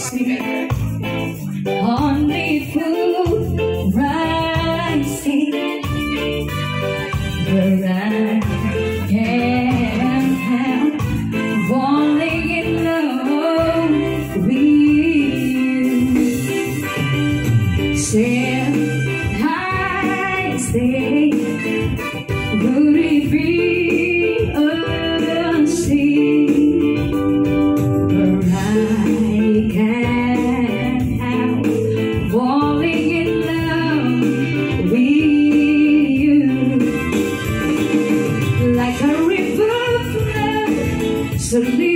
Spirit through rising where I falling in love with I. Serena.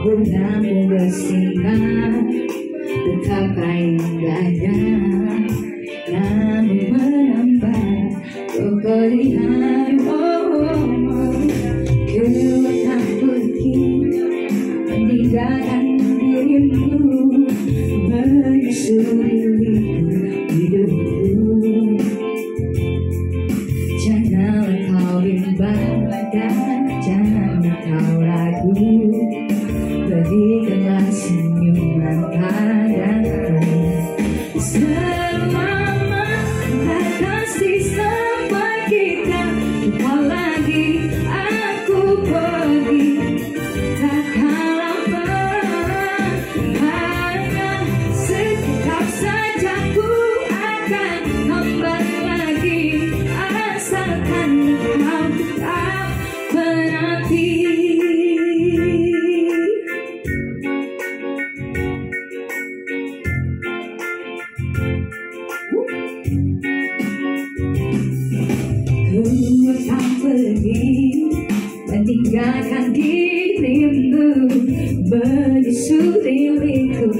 Bertemu bersinar Betapa indahnya pergi Meninggalkan dirimu Menyusuri lingkup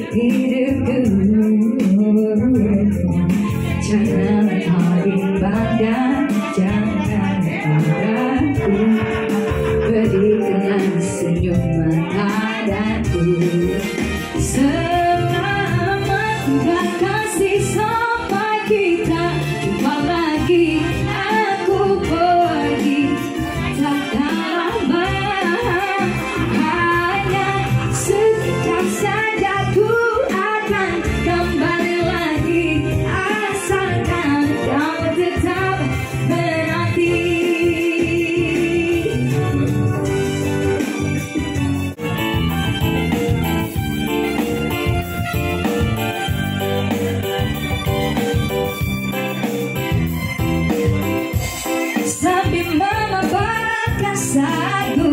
saku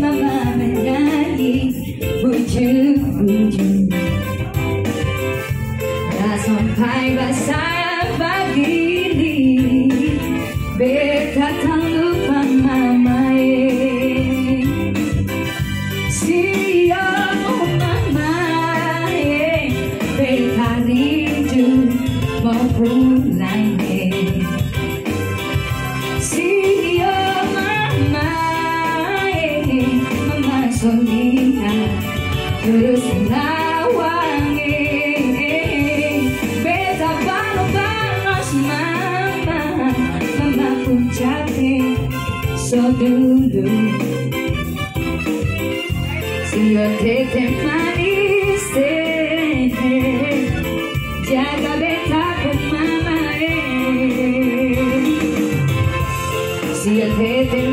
Mama menyanyi Bujuk-bujuk Tak sampai basah pagi so do do. See you taking my easy. Jaga beta my mama. See you taking